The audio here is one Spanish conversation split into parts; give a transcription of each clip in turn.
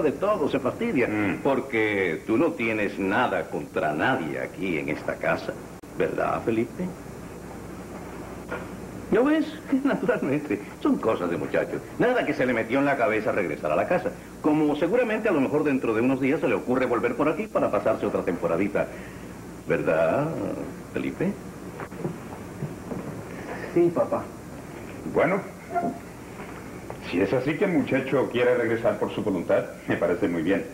de todo se fastidia. Mm. Porque tú no tienes nada contra nadie aquí en esta casa. ¿Verdad, Felipe? ¿No ves? Naturalmente. Son cosas de muchachos. Nada que se le metió en la cabeza regresar a la casa. Como seguramente a lo mejor dentro de unos días se le ocurre volver por aquí para pasarse otra temporadita. ¿Verdad, Felipe? Sí, papá. Bueno, si es así que el muchacho quiere regresar por su voluntad, me parece muy bien.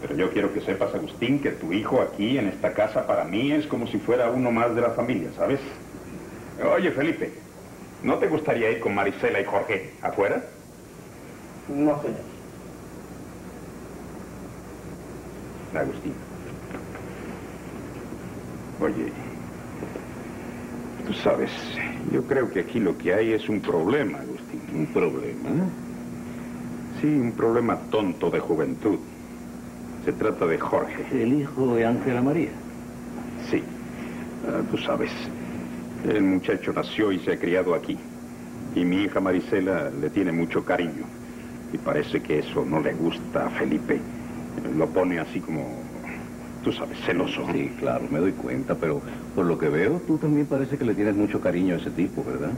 Pero yo quiero que sepas, Agustín, que tu hijo aquí en esta casa para mí es como si fuera uno más de la familia, ¿sabes? Oye, Felipe, ¿no te gustaría ir con Marisela y Jorge afuera? No, señor. Agustín. Oye, tú sabes, yo creo que aquí lo que hay es un problema, Agustín. ¿Un problema? Sí, un problema tonto de juventud. Se trata de Jorge. El hijo de Ángela María. Sí. Ah, tú sabes, el muchacho nació y se ha criado aquí. Y mi hija Marisela le tiene mucho cariño. Y parece que eso no le gusta a Felipe. Lo pone así como, tú sabes, celoso. Sí, claro, me doy cuenta, pero por lo que veo, tú también parece que le tienes mucho cariño a ese tipo, ¿verdad?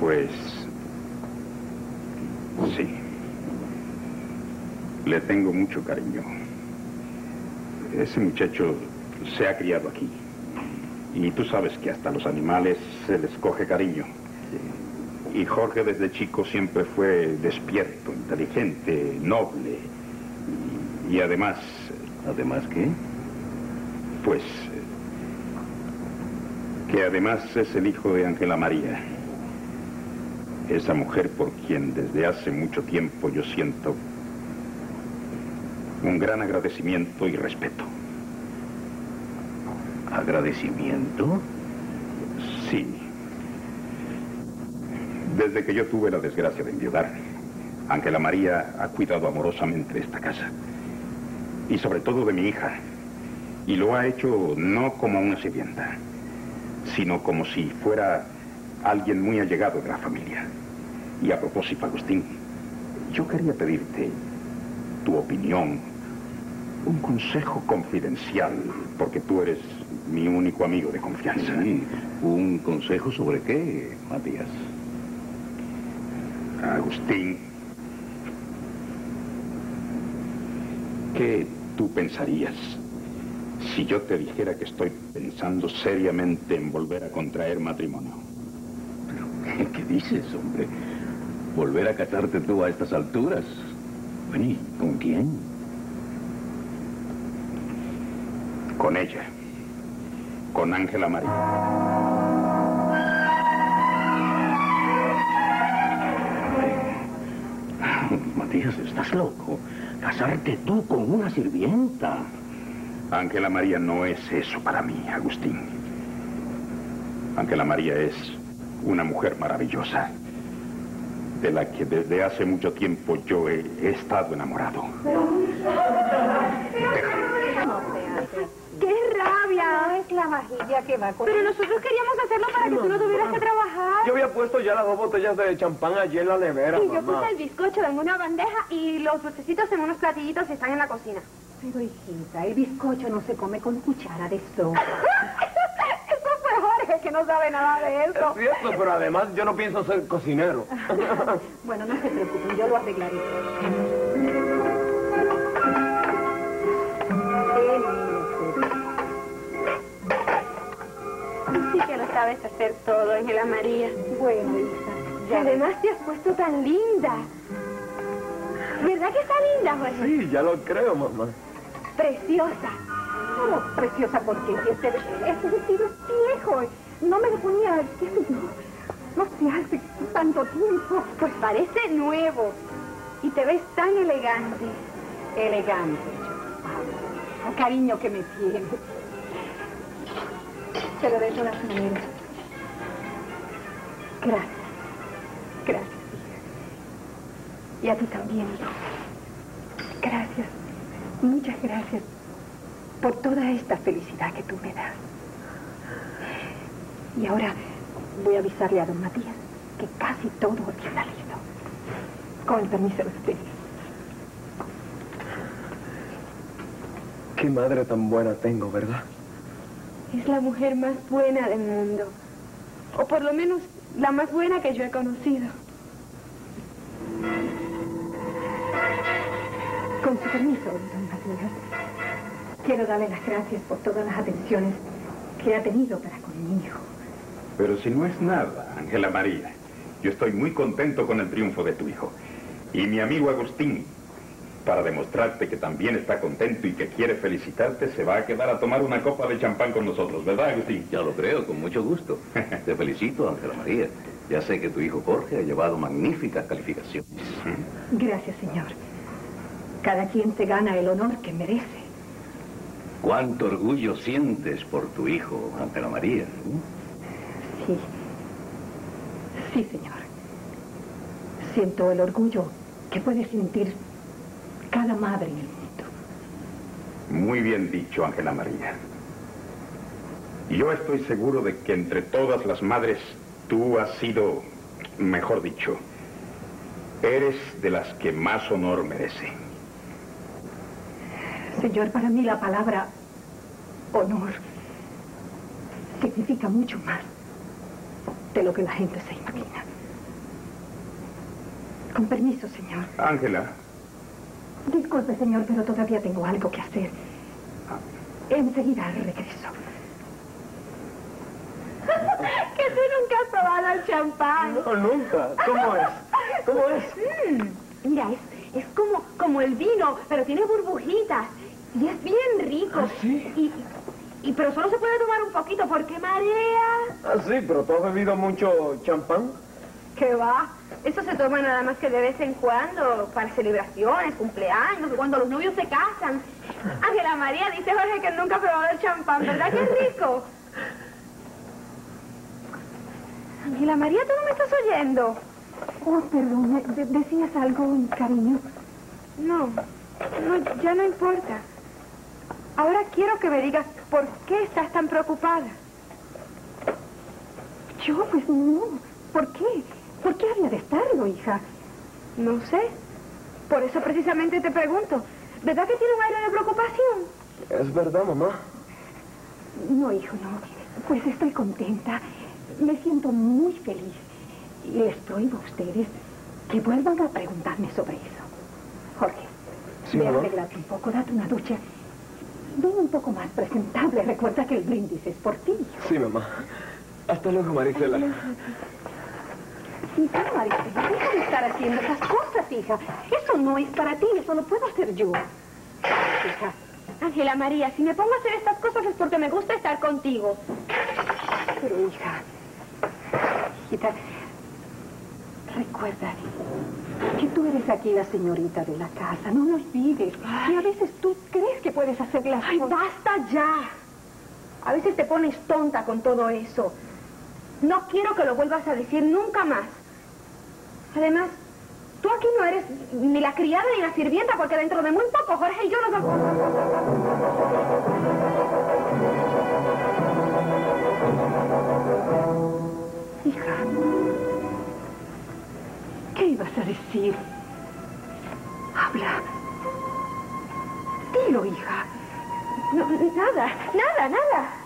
Pues... Sí. Le tengo mucho cariño. Ese muchacho se ha criado aquí. Y tú sabes que hasta los animales se les coge cariño. Y Jorge desde chico siempre fue despierto, inteligente, noble. Y, además, Además, ¿qué? pues... Que además es el hijo de Ángela María. Esa mujer por quien desde hace mucho tiempo yo siento un gran agradecimiento y respeto. ¿Agradecimiento? Sí. Desde que yo tuve la desgracia de enviudar, Ángela María ha cuidado amorosamente esta casa. Y sobre todo de mi hija. Y lo ha hecho no como una sirvienta, sino como si fuera alguien muy allegado de la familia. Y a propósito, Agustín, yo quería pedirte tu opinión, un consejo confidencial, porque tú eres mi único amigo de confianza. Sí. ¿Un consejo sobre qué, Matías? Agustín, ¿qué tú pensarías si yo te dijera que estoy pensando seriamente en volver a contraer matrimonio? ¿Qué, qué dices, hombre? ¿Volver a casarte tú a estas alturas? Bueno, ¿y con quién? Con ella, con Ángela María. Matías, estás loco. Casarte tú con una sirvienta. Ángela María no es eso para mí, Agustín. Ángela María es una mujer maravillosa, de la que desde hace mucho tiempo yo he, he estado enamorado. La vajilla que va con Pero nosotros queríamos hacerlo para que tú no tuvieras que trabajar. Yo había puesto ya las dos botellas de champán allí en la nevera, Y yo mamá. puse el bizcocho en una bandeja y los dulcecitos en unos platillitos y están en la cocina. Pero hijita, el bizcocho no se come con cuchara de sopa. Eso fue Jorge, que no sabe nada de Es eso. cierto, pero además yo no pienso ser cocinero. bueno, no se preocupen, yo lo arreglaré. Sí que lo sabes hacer todo, Ángela María. Bueno, hija, Y además te has puesto tan linda. ¿Verdad que está linda, Jorge? Sí, ya lo creo, mamá. Preciosa. Pero, preciosa, porque este, este vestido es viejo. No me lo ponía, qué sé yo, no sé, hace tanto tiempo. Pues parece nuevo. Y te ves tan elegante. Elegante. El cariño que me se lo dejo a las maneras. Gracias. Gracias, hija. Y a ti también, hijo. Gracias. Muchas gracias por toda esta felicidad que tú me das. Y ahora voy a avisarle a don Matías que casi todo está listo. Con el permiso de ustedes. Qué madre tan buena tengo, ¿verdad? Es la mujer más buena del mundo. O por lo menos la más buena que yo he conocido. Con su permiso, don Matías, quiero darle las gracias por todas las atenciones que ha tenido para con mi hijo. Pero si no es nada, Ángela María, yo estoy muy contento con el triunfo de tu hijo. Y mi amigo Agustín, para demostrarte que también está contento y que quiere felicitarte, se va a quedar a tomar una copa de champán con nosotros, ¿verdad, Agustín? Ya lo creo, con mucho gusto. Te felicito, Ángela María. Ya sé que tu hijo Jorge ha llevado magníficas calificaciones. Gracias, señor. Cada quien se gana el honor que merece. ¿Cuánto orgullo sientes por tu hijo, Ángela María? Sí. Sí, señor. Siento el orgullo que puede sentir cada madre en el mundo. Muy bien dicho, Ángela María. Yo estoy seguro de que entre todas las madres tú has sido, mejor dicho, eres de las que más honor merece. Señor, para mí la palabra honor significa mucho más de lo que la gente se imagina. Con permiso, señor. Ángela, Disculpe, señor, pero todavía tengo algo que hacer. Enseguida regreso. que tú nunca has probado el champán. No, nunca. ¿Cómo es? ¿Cómo es? Mm, mira, es, es como, como el vino, pero tiene burbujitas. Y es bien rico. ¿Ah, sí? Y, y, pero solo se puede tomar un poquito porque marea. Ah, sí, pero tú has bebido mucho champán. ¿Qué va? Eso se toma nada más que de vez en cuando, para celebraciones, cumpleaños, cuando los novios se casan. Ángela María dice Jorge que nunca ha probado el champán, ¿verdad que es rico? Ángela María, ¿tú no me estás oyendo? Oh, perdón, de- ¿decías algo, cariño? No, no, ya no importa. Ahora quiero que me digas por qué estás tan preocupada. Yo, pues no. ¿Por qué? ¿Por qué había de estarlo, hija? No sé. Por eso precisamente te pregunto. ¿Verdad que tiene un aire de preocupación? Es verdad, mamá. No, hijo, no. Pues estoy contenta. Me siento muy feliz. Y les prohíbo a ustedes que vuelvan a preguntarme sobre eso. Jorge, Sí, ve, mamá. arréglate un poco, date una ducha. Ven un poco más presentable. Recuerda que el brindis es por ti. Sí, mamá. Hasta luego, Marisela. Y tú, Maricela, deja de estar haciendo esas cosas, hija. Eso no es para ti, eso lo puedo hacer yo. Hija. Ángela María, si me pongo a hacer estas cosas es porque me gusta estar contigo. Pero, hija, hijita, recuerda que tú eres aquí la señorita de la casa. No lo olvides. Y a veces tú crees que puedes hacer las Ay, cosas. basta ya. A veces te pones tonta con todo eso. No quiero que lo vuelvas a decir nunca más. Además, tú aquí no eres ni la criada ni la sirvienta, porque dentro de muy poco Jorge y yo nos vamos... Hija, ¿qué ibas a decir? Habla. Dilo, hija. No, nada, nada, nada.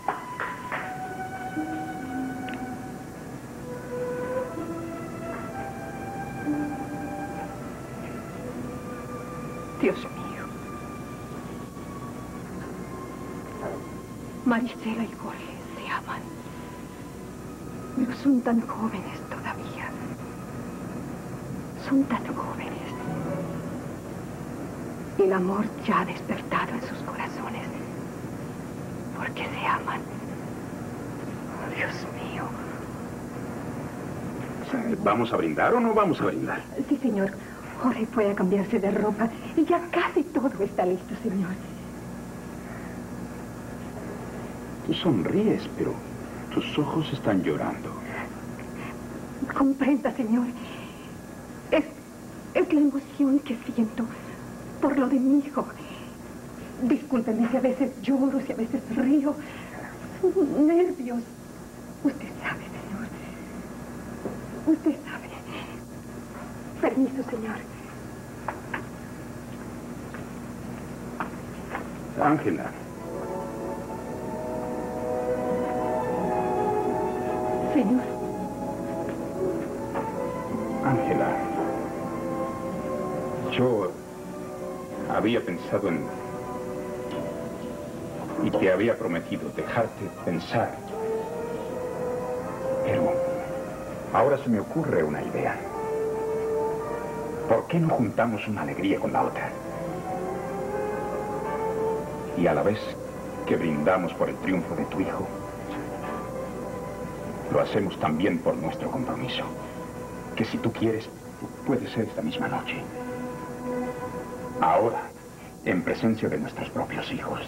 Dios mío. Marisela y Jorge se aman. Pero son tan jóvenes todavía. Son tan jóvenes. El amor ya ha despertado en sus corazones. Porque se aman. Oh, Dios mío. ¿vamos a brindar o no vamos a brindar? Sí, señor. Jorge fue a cambiarse de ropa y ya casi todo está listo, señor. Tú sonríes, pero tus ojos están llorando. Comprenda, señor. Es, es la emoción que siento por lo de mi hijo. Discúlpeme si a veces lloro, si a veces río. Son nervios. Usted sabe, señor. Usted sabe. Permiso, señor. Ángela. Señor. Ángela. Yo había pensado en... Y te había prometido dejarte pensar. Pero ahora se me ocurre una idea. ¿Por qué no juntamos una alegría con la otra? Y a la vez que brindamos por el triunfo de tu hijo, lo hacemos también por nuestro compromiso. Que si tú quieres, puede ser esta misma noche. Ahora, en presencia de nuestros propios hijos.